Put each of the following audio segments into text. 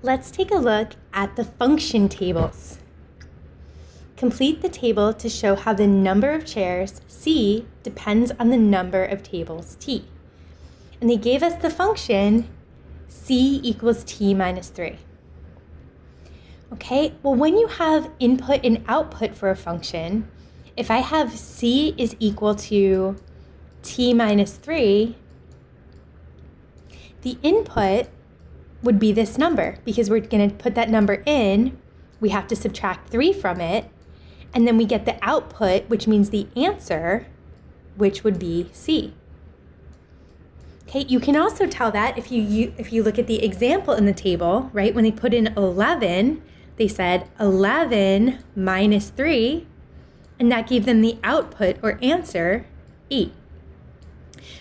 Let's take a look at the function tables. Complete the table to show how the number of chairs, C, depends on the number of tables, T. And they gave us the function C equals T minus 3. Okay, well when you have input and output for a function, if I have C is equal to T minus 3, the input would be this number because we're going to put that number in. We have to subtract 3 from it. And then we get the output, which means the answer, which would be C. Okay, you can also tell that if you, you if you look at the example in the table, right? When they put in 11, they said 11 minus 3, and that gave them the output or answer 8.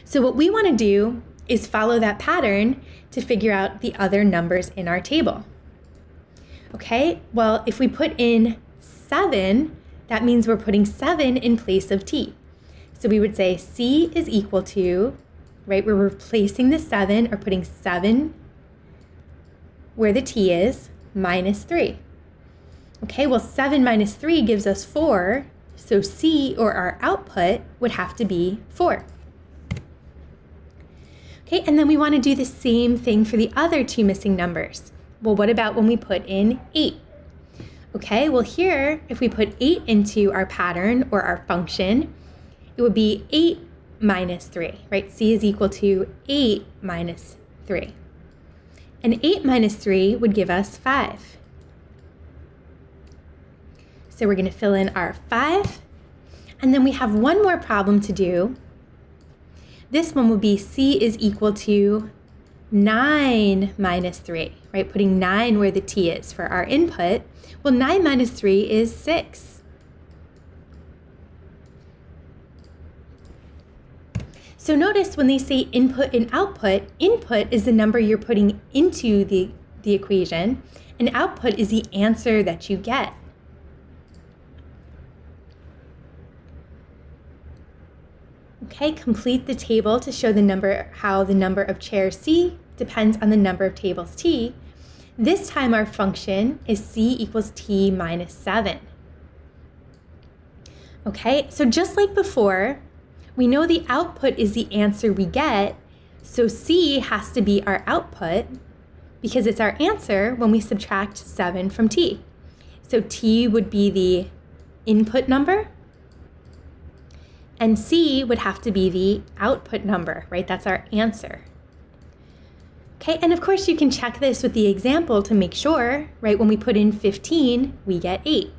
So what we want to do is follow that pattern to figure out the other numbers in our table. Okay, well, if we put in 7, that means we're putting 7 in place of t. So we would say c is equal to, right, we're replacing the 7 or putting 7 where the t is, minus 3. Okay, well, 7 minus 3 gives us 4, so c, or our output, would have to be 4. Okay, and then we want to do the same thing for the other two missing numbers. Well, what about when we put in 8? Okay, well here, if we put 8 into our pattern or our function, it would be 8 minus 3, right? C is equal to 8 minus 3. And 8 minus 3 would give us 5. So we're going to fill in our 5. And then we have one more problem to do, this one would be C is equal to 9 minus 3, right? Putting 9 where the T is for our input. Well, 9 minus 3 is 6. So notice when they say input and output, input is the number you're putting into the, the equation, and output is the answer that you get. Okay, complete the table to show the number, how the number of chairs C depends on the number of tables T. This time our function is C equals T minus 7. Okay, so just like before, we know the output is the answer we get, so C has to be our output because it's our answer when we subtract 7 from T. So T would be the input number, and C would have to be the output number, right? That's our answer. Okay, and of course you can check this with the example to make sure, right? When we put in 15, we get 8.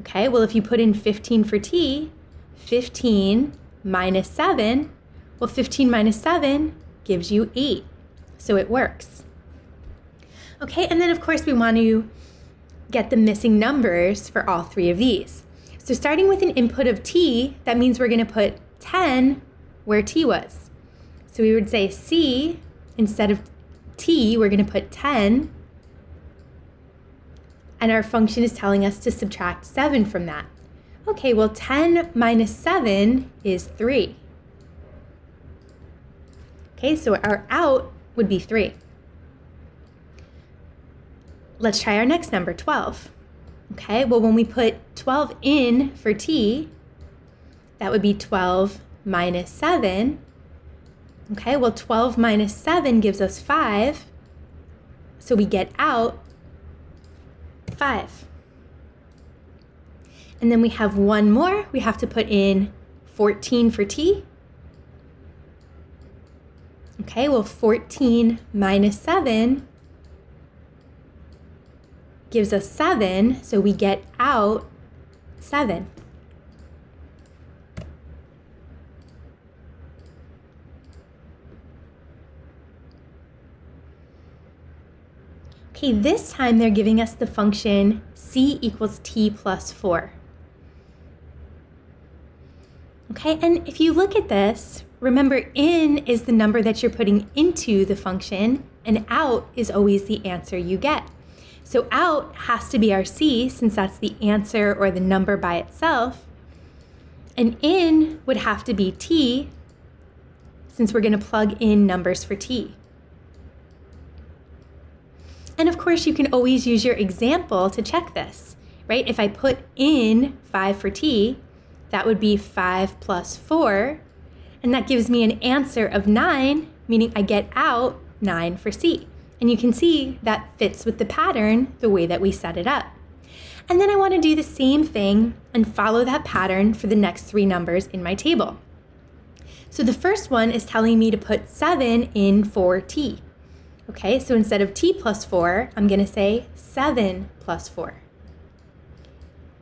Okay, well if you put in 15 for T, 15 minus 7, well 15 minus 7 gives you 8. So it works. Okay, and then of course we want to get the missing numbers for all three of these. So starting with an input of t, that means we're going to put 10 where t was. So we would say c, instead of t, we're going to put 10. And our function is telling us to subtract 7 from that. Okay, well 10 minus 7 is 3. Okay, so our out would be 3. Let's try our next number, 12. Okay, well, when we put 12 in for t, that would be 12 minus 7. Okay, well, 12 minus 7 gives us 5. So we get out 5. And then we have one more. We have to put in 14 for t. Okay, well, 14 minus 7 gives us 7, so we get out 7. Okay, this time they're giving us the function c equals t plus 4. Okay, and if you look at this, remember in is the number that you're putting into the function, and out is always the answer you get. So out has to be our C since that's the answer or the number by itself. And in would have to be T since we're going to plug in numbers for T. And of course, you can always use your example to check this, right? If I put in 5 for t, that would be 5 plus 4, and that gives me an answer of 9, meaning I get out 9 for c. And you can see that fits with the pattern the way that we set it up. And then I want to do the same thing and follow that pattern for the next three numbers in my table. So the first one is telling me to put 7 in for t. Okay, so instead of t plus 4, I'm going to say 7 plus 4.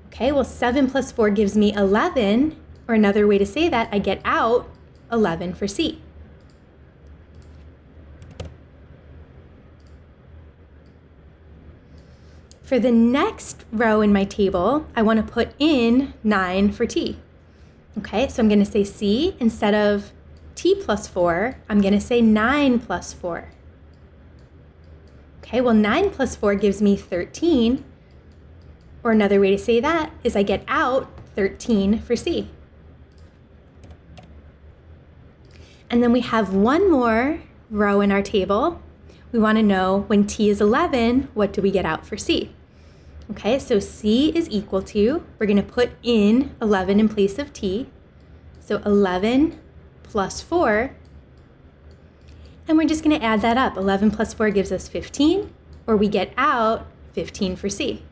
Okay, well 7 plus 4 gives me 11, or another way to say that, I get out 11 for c. For the next row in my table, I want to put in 9 for t. Okay, so I'm going to say c instead of t plus 4, I'm going to say 9 plus 4. Okay, well 9 plus 4 gives me 13. Or another way to say that is I get out 13 for c. And then we have one more row in our table, we want to know when t is 11, what do we get out for c? Okay, so c is equal to, we're going to put in 11 in place of t. So 11 plus 4. And we're just going to add that up. 11 plus 4 gives us 15, or we get out 15 for c.